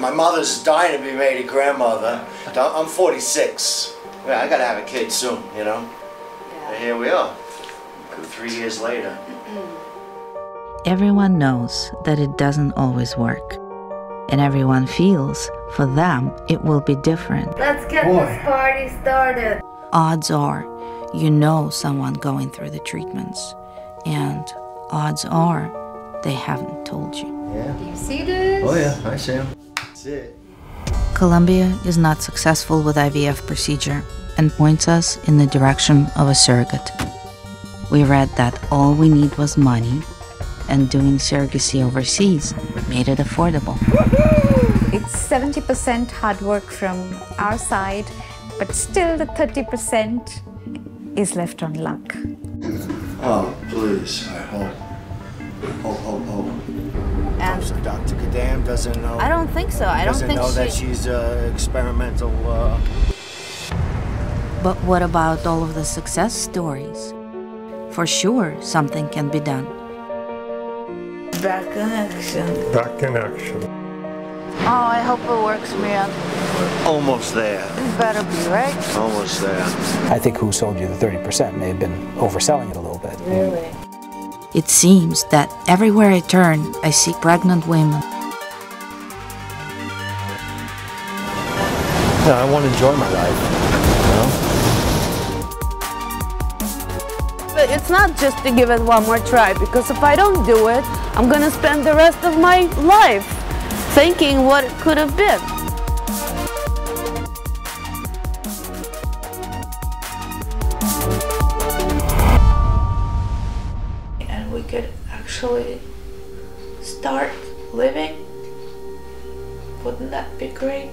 My mother's dying to be made a grandmother. I'm 46. Yeah, I gotta have a kid soon, you know? And here we are, three years later. Everyone knows that it doesn't always work. And everyone feels for them it will be different. Let's get this party started. Odds are you know someone going through the treatments. And odds are they haven't told you. Yeah. Do you see this? Oh yeah, I see him. That's it. Columbia is not successful with IVF procedure and points us in the direction of a surrogate. We read that all we need was money and doing surrogacy overseas made it affordable. It's 70% hard work from our side, but still the 30% is left on luck. Oh, please, I hope. Hope, hope, hope. And So Dr. Kadam doesn't know. I don't think so. I don't think know she. that she's uh, experimental. Uh, But what about all of the success stories? For sure, something can be done. Back in action. Back in action. Oh, I hope it works, man. almost there. It better be, right? Almost there. I think who sold you the 30% may have been overselling it a little bit. Really? It seems that everywhere I turn, I see pregnant women. Yeah, I want to enjoy my life. You know? But it's not just to give it one more try because if I don't do it, I'm gonna spend the rest of my life thinking what it could have been. and we could actually start living. Wouldn't that be great?